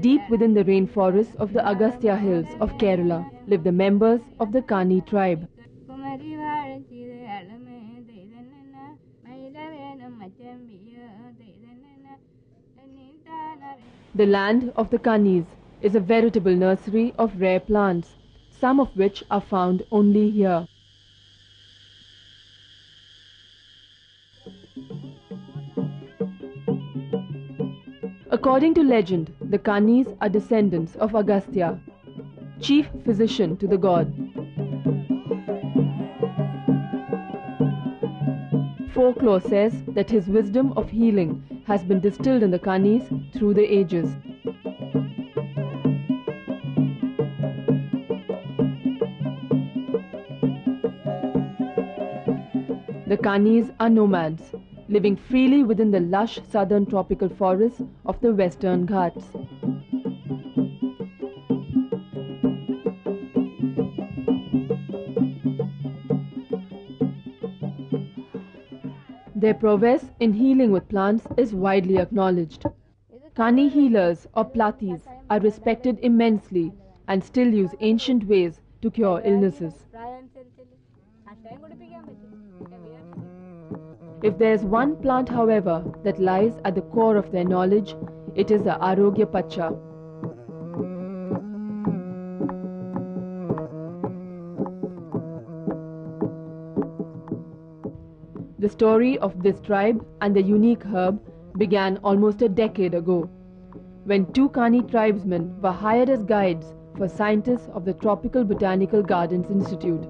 Deep within the rainforests of the Agastya Hills of Kerala live the members of the Kani tribe. The land of the Kanis is a veritable nursery of rare plants, some of which are found only here. According to legend, the Kanis are descendants of Agastya, chief physician to the god. Folklore says that his wisdom of healing has been distilled in the Kanis through the ages. The Kanis are nomads, living freely within the lush southern tropical forests of the western Ghats. Their prowess in healing with plants is widely acknowledged. Kani healers or platis are respected immensely and still use ancient ways to cure illnesses. If there's one plant, however, that lies at the core of their knowledge, it is the Arogya Pacha. The story of this tribe and the unique herb began almost a decade ago, when two Kani tribesmen were hired as guides for scientists of the Tropical Botanical Gardens Institute.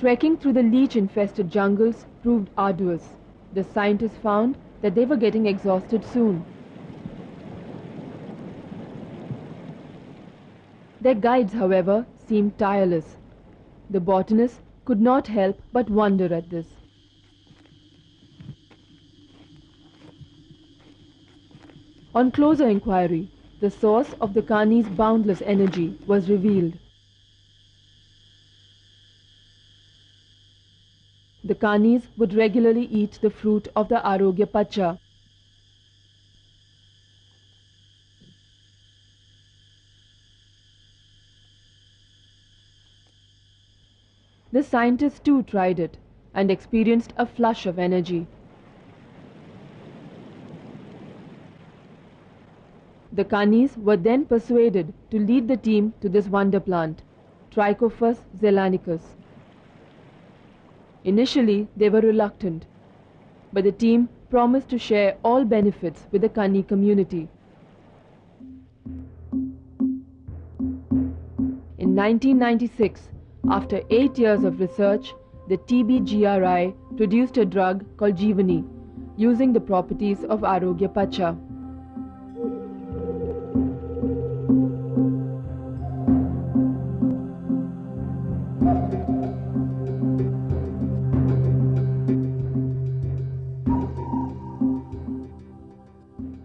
Trekking through the leech infested jungles proved arduous. The scientists found that they were getting exhausted soon. Their guides, however, seemed tireless. The botanists could not help but wonder at this. On closer inquiry, the source of the Kani's boundless energy was revealed. The Kanis would regularly eat the fruit of the Arogya Pacha. The scientists too tried it and experienced a flush of energy. The Kanis were then persuaded to lead the team to this wonder plant, Trichopus zeylanicus. Initially, they were reluctant, but the team promised to share all benefits with the Kani community. In 1996, after eight years of research, the TBGRI produced a drug called Jeevani, using the properties of Arogya Pacha.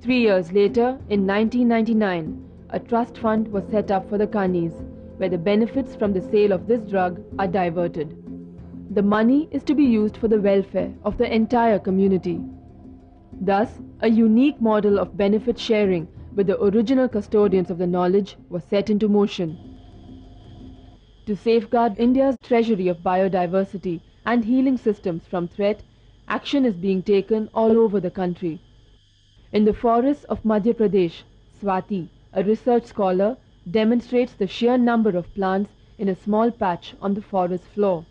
Three years later, in 1999, a trust fund was set up for the Kanis, where the benefits from the sale of this drug are diverted. The money is to be used for the welfare of the entire community. Thus, a unique model of benefit sharing with the original custodians of the knowledge was set into motion. To safeguard India's treasury of biodiversity and healing systems from threat, action is being taken all over the country. In the forests of Madhya Pradesh, Swati, a research scholar, demonstrates the sheer number of plants in a small patch on the forest floor.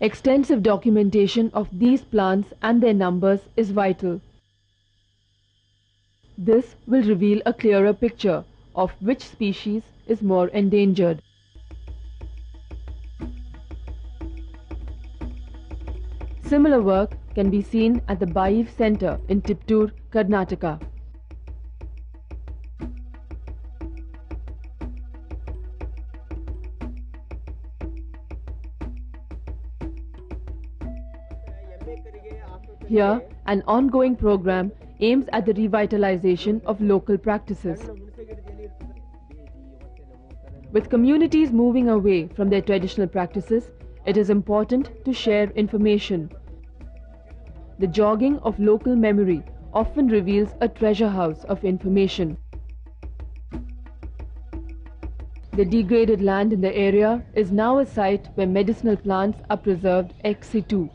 Extensive documentation of these plants and their numbers is vital. This will reveal a clearer picture of which species is more endangered. Similar work can be seen at the Baif Center in Tiptur, Karnataka. Here, an ongoing program aims at the revitalization of local practices. With communities moving away from their traditional practices, it is important to share information. The jogging of local memory often reveals a treasure house of information. The degraded land in the area is now a site where medicinal plants are preserved ex situ.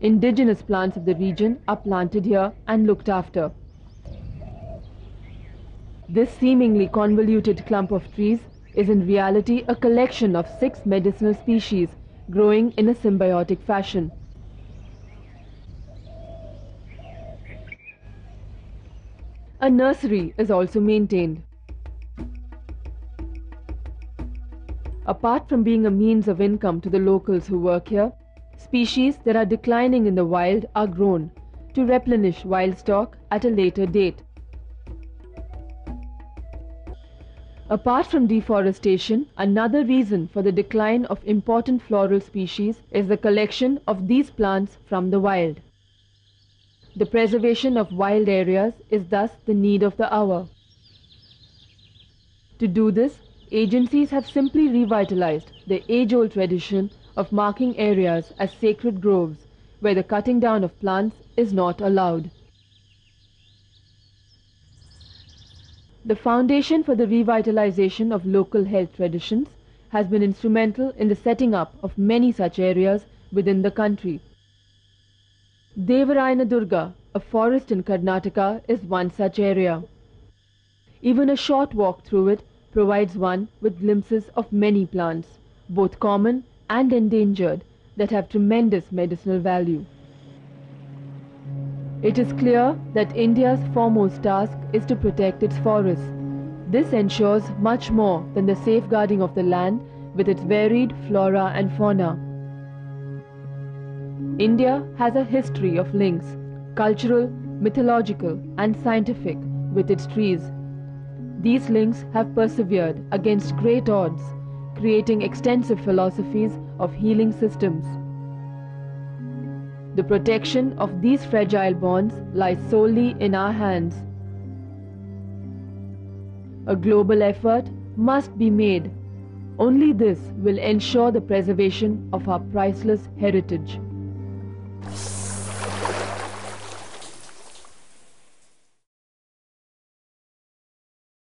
Indigenous plants of the region are planted here and looked after. This seemingly convoluted clump of trees is in reality a collection of six medicinal species growing in a symbiotic fashion. A nursery is also maintained. Apart from being a means of income to the locals who work here, species that are declining in the wild are grown to replenish wild stock at a later date. Apart from deforestation, another reason for the decline of important floral species is the collection of these plants from the wild. The preservation of wild areas is thus the need of the hour. To do this, agencies have simply revitalized the age-old tradition of marking areas as sacred groves where the cutting down of plants is not allowed. The foundation for the revitalization of local health traditions has been instrumental in the setting up of many such areas within the country. Devarayana Durga, a forest in Karnataka, is one such area. Even a short walk through it provides one with glimpses of many plants, both common and endangered, that have tremendous medicinal value. It is clear that India's foremost task is to protect its forests. This ensures much more than the safeguarding of the land with its varied flora and fauna. India has a history of links, cultural, mythological, and scientific, with its trees. These links have persevered against great odds, creating extensive philosophies of healing systems. The protection of these fragile bonds lies solely in our hands. A global effort must be made. Only this will ensure the preservation of our priceless heritage.